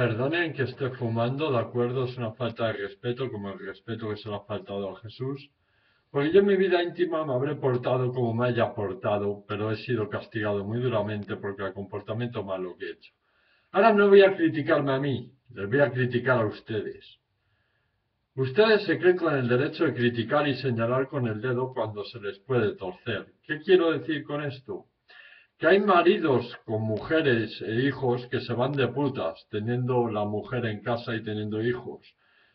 Perdonen que esté fumando, de acuerdo, es una falta de respeto, como el respeto que se le ha faltado a Jesús. Porque yo en mi vida íntima me habré portado como me haya portado, pero he sido castigado muy duramente porque el comportamiento malo que he hecho. Ahora no voy a criticarme a mí, les voy a criticar a ustedes. Ustedes se creen con el derecho de criticar y señalar con el dedo cuando se les puede torcer. ¿Qué quiero decir con esto? Que hay maridos con mujeres e hijos que se van de putas, teniendo la mujer en casa y teniendo hijos.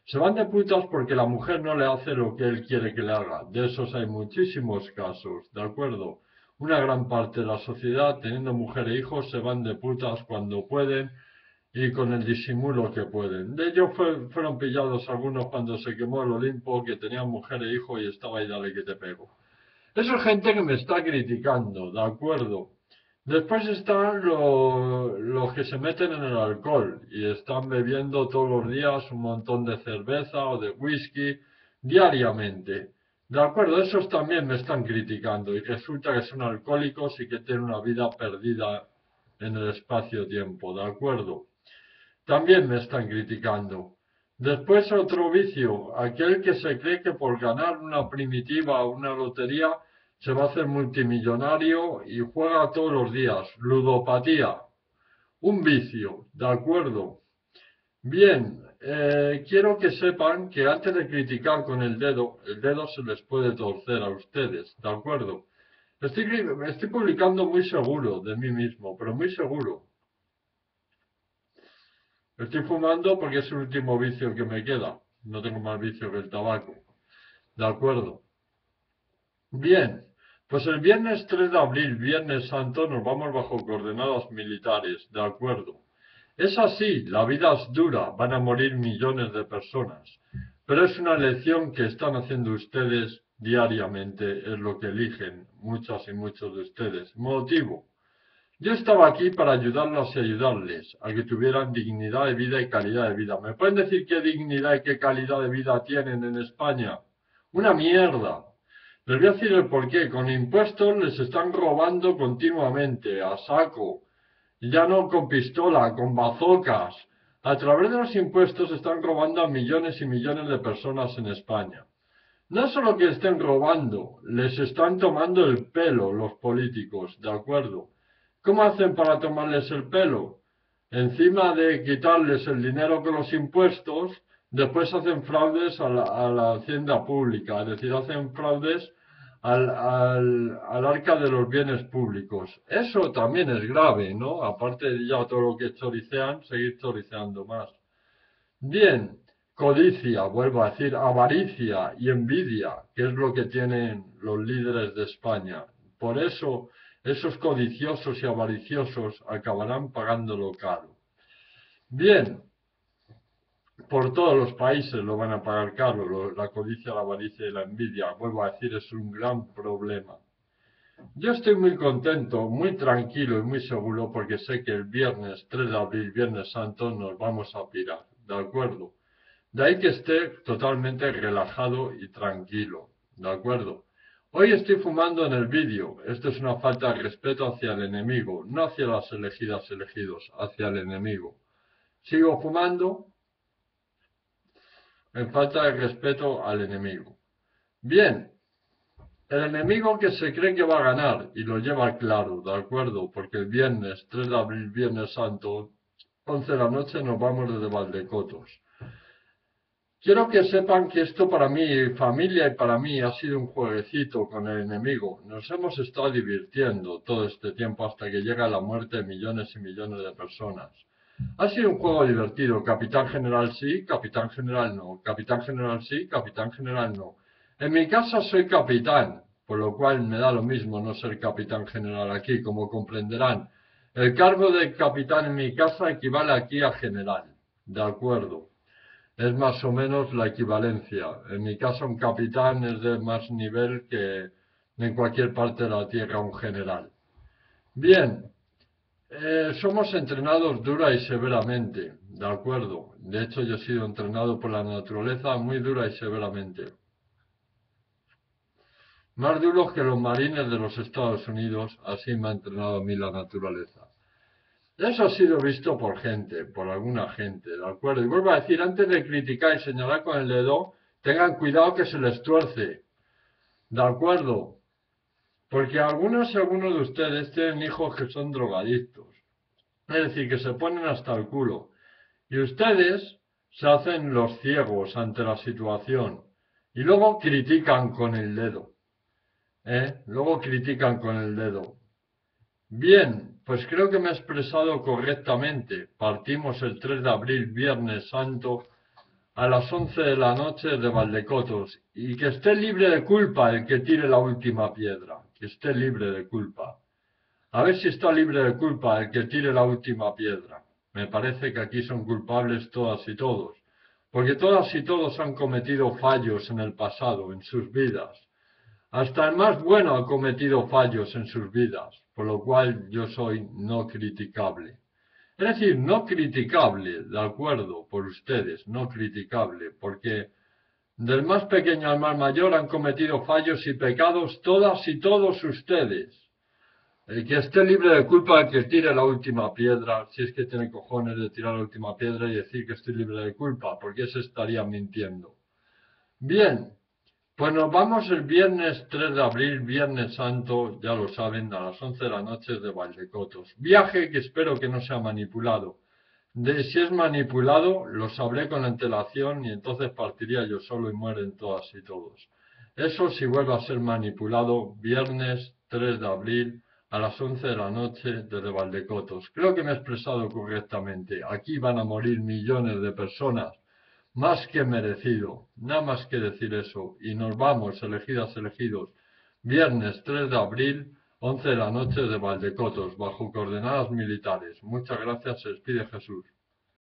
Se van de putas porque la mujer no le hace lo que él quiere que le haga. De esos hay muchísimos casos, ¿de acuerdo? Una gran parte de la sociedad, teniendo mujer e hijos, se van de putas cuando pueden y con el disimulo que pueden. De ellos fueron pillados algunos cuando se quemó el Olimpo, que tenían mujer e hijo y estaba ahí, dale que te pego. Eso es gente que me está criticando, ¿de acuerdo? Después están los, que se meten en el alcohol y están bebiendo todos los días un montón de cerveza o de whisky diariamente. De acuerdo, esos también me están criticando y resulta que son alcohólicos y que tienen una vida perdida en el espacio-tiempo, ¿de acuerdo? También me están criticando. Después otro vicio, aquel que se cree que por ganar una primitiva o una lotería se va a hacer multimillonario y juega todos los días. Ludopatía. Un vicio, ¿de acuerdo? Bien, eh, quiero que sepan que antes de criticar con el dedo, el dedo se les puede torcer a ustedes, ¿de acuerdo? Estoy, estoy publicando muy seguro de mí mismo, pero muy seguro. Estoy fumando porque es el último vicio que me queda. No tengo más vicio que el tabaco. ¿De acuerdo? Bien, pues el viernes 3 de abril, Viernes Santo, nos vamos bajo coordenadas militares. ¿De acuerdo? Es así, la vida es dura, van a morir millones de personas. Pero es una elección que están haciendo ustedes diariamente, es lo que eligen muchas y muchos de ustedes. Motivo yo estaba aquí para ayudarlas y ayudarles a que tuvieran dignidad de vida y calidad de vida. ¿Me pueden decir qué dignidad y qué calidad de vida tienen en España? Una mierda. Les voy a decir el porqué. Con impuestos les están robando continuamente, a saco. Ya no con pistola, con bazocas. A través de los impuestos están robando a millones y millones de personas en España. No solo que estén robando, les están tomando el pelo los políticos, ¿de acuerdo? ¿Cómo hacen para tomarles el pelo? Encima de quitarles el dinero con los impuestos, después hacen fraudes a la, hacienda pública, es decir, hacen fraudes al, al, arca de los bienes públicos. Eso también es grave, ¿no? Aparte de ya todo lo que choricean, seguir choriceando más. Bien, codicia, vuelvo a decir, avaricia y envidia, que es lo que tienen los líderes de España. Por eso esos codiciosos y avariciosos acabarán pagándolo caro. Bien, por todos los países lo van a pagar caro, la codicia, la avaricia y la envidia, vuelvo a decir, es un gran problema. Yo estoy muy contento, muy tranquilo y muy seguro porque sé que el viernes 3 de abril, Viernes Santo, nos vamos a pirar, ¿de acuerdo? De ahí que esté totalmente relajado y tranquilo, ¿de acuerdo? Hoy estoy fumando en el vídeo. Esto es una falta de respeto hacia el enemigo, no hacia las elegidas elegidos, hacia el enemigo. Sigo fumando en falta de respeto al enemigo. Bien, el enemigo que se cree que va a ganar y lo lleva claro, ¿de acuerdo? Porque el viernes 3 de abril, Viernes Santo, 11 de la noche nos vamos desde Valdecotos. Quiero que sepan que esto para mi familia y para mí ha sido un jueguecito con el enemigo. Nos hemos estado divirtiendo todo este tiempo hasta que llega la muerte de millones y millones de personas. Ha sido un juego divertido. Capitán General sí, Capitán General no. Capitán General sí, Capitán General no. En mi casa soy capitán, por lo cual me da lo mismo no ser Capitán General aquí, como comprenderán. El cargo de capitán en mi casa equivale aquí a general. De acuerdo es más o menos la equivalencia. En mi caso, un capitán es de más nivel que en cualquier parte de la Tierra un general. Bien, eh, somos entrenados dura y severamente, ¿de acuerdo? De hecho, yo he sido entrenado por la naturaleza muy dura y severamente. Más duros que los marines de los Estados Unidos, así me ha entrenado a mí la naturaleza. Eso ha sido visto por gente, por alguna gente, ¿de acuerdo? Y vuelvo a decir, antes de criticar y señalar con el dedo, tengan cuidado que se les tuerce, ¿de acuerdo? Porque algunos y algunos de ustedes tienen hijos que son drogadictos, es decir, que se ponen hasta el culo. Y ustedes se hacen los ciegos ante la situación y luego critican con el dedo. ¿eh? Luego critican con el dedo. Bien, pues creo que me he expresado correctamente. Partimos el 3 de abril, Viernes Santo, a las 11 de la noche de Valdecotos. Y que esté libre de culpa el que tire la última piedra. Que esté libre de culpa. A ver si está libre de culpa el que tire la última piedra. Me parece que aquí son culpables todas y todos. Porque todas y todos han cometido fallos en el pasado, en sus vidas. Hasta el más bueno ha cometido fallos en sus vidas, por lo cual yo soy no criticable. Es decir, no criticable, de acuerdo, por ustedes, no criticable, porque del más pequeño al más mayor han cometido fallos y pecados todas y todos ustedes. El que esté libre de culpa, que tire la última piedra, si es que tiene cojones de tirar la última piedra y decir que estoy libre de culpa, porque ese estaría mintiendo. Bien, pues nos vamos el viernes 3 de abril, Viernes Santo, ya lo saben, a las 11 de la noche de Valdecotos. Viaje que espero que no sea manipulado. De si es manipulado, lo sabré con antelación y entonces partiría yo solo y mueren todas y todos. Eso si vuelve a ser manipulado, viernes 3 de abril a las 11 de la noche desde Valdecotos. Creo que me he expresado correctamente. Aquí van a morir millones de personas más que merecido, nada más que decir eso. Y nos vamos, elegidas, elegidos, viernes 3 de abril, 11 de la noche de Valdecotos, bajo coordenadas militares. Muchas gracias, se despide Jesús.